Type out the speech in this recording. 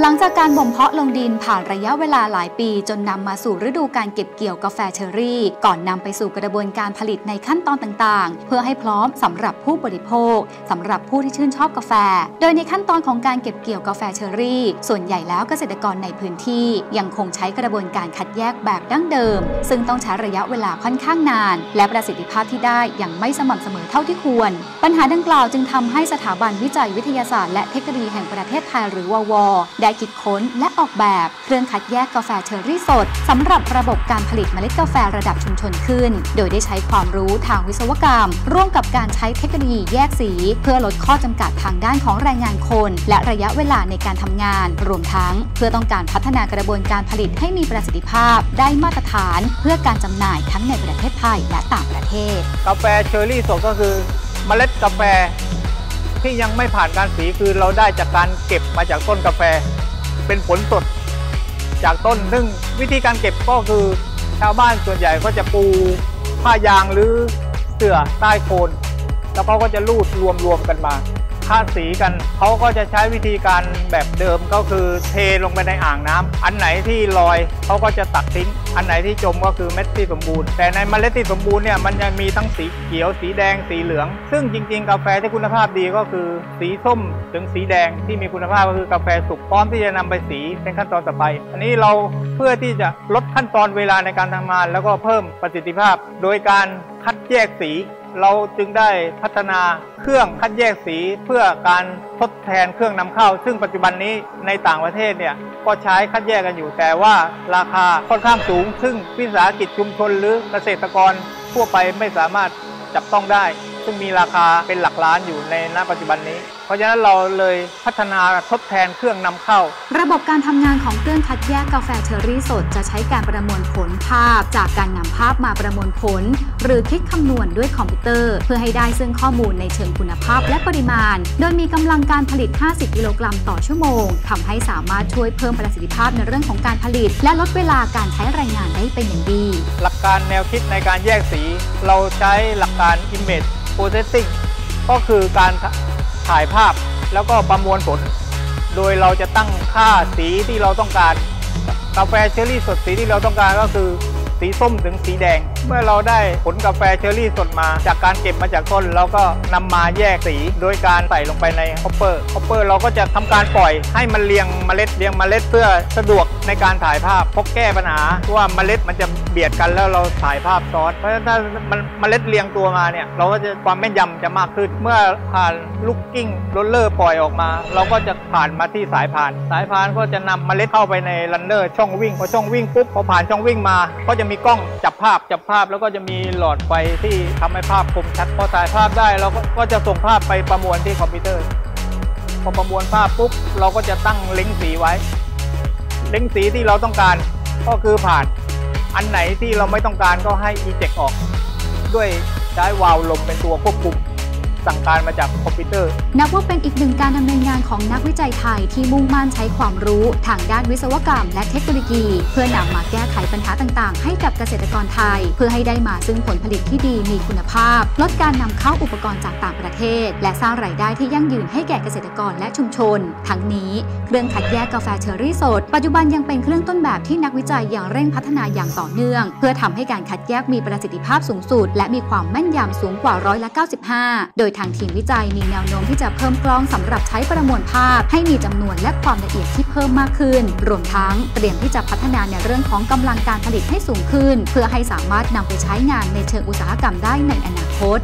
หลัง จากการบ่มเพาะลงดินผ่านระยะเวลาหลายปี จนนำมาสู่ฤดูการเก็บเกี่ยวกาแฟเชอรี่ ก่อนนำไปสู่กระบวนการผลิตในขั้นตอนต่างๆ เพื่อให้พร้อมสำหรับผู้บริโภคสำหรับผู้ที่ชื่นชอบกาแฟ โดยในขั้นตอนของการเก็บเกี่ยวกาแฟเชอรี่ ส่วนใหญ่แล้วเกษตรกรในพื้นที่ ยังคงใช้กระบวนการคัดแยกแบบดั้งเดิม ซึ่งต้องใช้ระยะเวลาค่อนข้างนาน และประสิทธิภาพที่ได้ยังไม่สม่ำเสมอเท่าที่ควร ปัญหาดังกล่าวจึงทำให้สถาบันวิจัยวิทยาศาสตร์และเทคโนโลยีแห่งประเทศไทยหรือววได้คิดค้นและออกแบบเครื่องคัดแยกกาแฟเชอร์รี่สดสำหรับระบบการผลิตเมล็ดกาแฟระดับชุมชนขึ้น โดยได้ใช้ความรู้ทางวิศวกรรม ร่วมกับการใช้เทคโนโลยีแยกสี เพื่อลดข้อจำกัดทางด้านของแรงงานคน และระยะเวลาในการทำงาน รวมทั้ง เพื่อต้องการพัฒนากระบวนการผลิตให้มีประสิทธิภาพ ได้มาตรฐาน เพื่อการจำหน่ายทั้งในประเทศไทยและต่างประเทศ กาแฟเชอร์รี่สดก็คือเมล็ดกาแฟที่ยังไม่ผ่านการสีคือเราได้จากการเก็บมาจากต้นกาแฟ เป็นผลสดจากต้น ซึ่งวิธีการเก็บก็คือชาวบ้านส่วนใหญ่ก็จะปูผ้ายางหรือเสื่อใต้โคน แล้วเขาก็จะลูดรวมๆกันมา ทาสีกัน เขาก็จะใช้วิธีการแบบเดิมก็คือเทลงไปในอ่างน้ำอันไหนที่ลอยเขาก็จะตักทิ้ง อันไหนที่จมก็คือเม็ดที่สมบูรณ์ แต่ในเมล็ดที่สมบูรณ์เนี่ยมันยังมีทั้งสีเขียว สีแดง สีเหลือง ซึ่งจริง ๆ กาแฟที่คุณภาพดีก็คือ สีส้มถึงสีแดงที่มีคุณภาพก็คือกาแฟสุกพร้อมที่จะนำไปสีเป็นขั้นตอนต่อไป อันนี้เราเพื่อที่จะลดขั้นตอนเวลาในการทำงาน แล้วก็เพิ่มประสิทธิภาพ โดยการคัดแยกสี เราจึงได้พัฒนาเครื่องคัดแยกสีเพื่อการทดแทนเครื่องนำเข้า ซึ่งปัจจุบันนี้ในต่างประเทศเนี่ยก็ใช้คัดแยกกันอยู่ แต่ว่าราคาค่อนข้างสูง ซึ่งวิสาหกิจชุมชนหรือเกษตรกรทั่วไปไม่สามารถจับต้องได้ ซึ่งมีราคาเป็นหลักล้านอยู่ในณปัจจุบันนี้ เพราะฉะนั้นเราเลยพัฒนาทดแทนเครื่องนำเข้า ระบบการทำงานของเครื่องคัดแยกกาแฟเชอร์รี่สด จะใช้การประมวลผลภาพ จากการนำภาพมาประมวลผล หรือคิดคำนวณด้วยคอมพิวเตอร์ เพื่อให้ได้ซึ่งข้อมูลในเชิงคุณภาพและปริมาณ โดยมีกำลังการผลิต 50 กิโลกรัมต่อชั่วโมงทำให้สามารถช่วยเพิ่มประสิทธิภาพในเรื่องของการผลิต และลดเวลาการใช้แรงงานได้เป็นอย่างดี หลักการแนวคิดในการแยกสี เราใช้หลักการ image processing ก็คือการถ่ายภาพแล้วก็ประมวลผล โดยเราจะตั้งค่าสีที่เราต้องการ กาแฟเชอร์รี่สดสีที่เราต้องการก็คือสีส้มถึงสีแดงเมื่อเราได้ผลกาแฟเชอร์รี่สดมา จากการเก็บมาจากต้นเราก็นำมาแยกสี โดยการใส่ลงไปใน hopper hopper เราก็จะทำการปล่อยให้มันเรียงเมล็ดเรียงเมล็ดเพื่อสะดวกในการถ่ายภาพเพราะแก้ปัญหาว่าเมล็ดมันจะเบียดกันแล้วเราถ่ายภาพซ้อนเพราะฉะนั้นถ้ามันเมล็ดเรียงตัวมาเนี่ยเราก็จะความแม่นยำจะมากขึ้น เมื่อผ่านลูกกลิ้ง roller ปล่อยออกมา เราก็จะผ่านมาที่สายพาน สายพานก็จะนำเมล็ดเข้าไปใน runner ช่องวิ่งพอช่องวิ่งปุ๊บพอผ่านช่องวิ่งมาก็จะมีกล้องจับภาพจับภาพแล้วก็จะมีหลอดไฟที่ทำให้ภาพคมชัดพอถ่ายภาพได้เราก็ก็จะส่งภาพไปประมวลที่คอมพิวเตอร์ พอประมวลภาพปุ๊บเราก็จะตั้งเล็งสีไว้ เล็งสีที่เราต้องการก็คือผ่าน อันไหนที่เราไม่ต้องการก็ให้ eject ออก ด้วยใช้วาล์วลมเป็นตัวควบคุม สั่งการมาจากคอมพิวเตอร์ นับว่าเป็นอีกหนึ่งการดำเนินงานของนักวิจัยไทยที่มุ่งมั่นใช้ความรู้ทางด้านวิศวกรรม และเทคโนโลยี เพื่อนำมาแก้ไขปัญหาต่างๆ ให้กับเกษตรกรไทย เพื่อให้ได้มาซึ่งผลผลิตที่ดีมีคุณภาพ ลดการนำเข้าอุปกรณ์จากต่างประเทศ และสร้างรายได้ที่ยั่งยืนให้แก่เกษตรกรและชุมชน ทั้งนี้เครื่องคัดแยกกาแฟเชอร์รี่สด ปัจจุบันยังเป็นเครื่องต้นแบบที่นักวิจัยอยังเร่งพัฒนาอย่างต่อเนื่อง เพื่อทำให้การคัดแยกมีประสิทธิภาพสูงสุด และมีความแม่นยำสูงกว่าร้อยละ 95 โดยยทางทีมวิจัยมีแนวโน้มที่จะเพิ่มกล้องสำหรับใช้ประมวลภาพ ให้มีจำนวนและความละเอียดที่เพิ่มมากขึ้น รวมทั้งเตรียมที่จะพัฒนาในเรื่องของกำลังการผลิตให้สูงขึ้น เพื่อให้สามารถนำไปใช้งานในเชิงอุตสาหกรรมได้ในอนาคต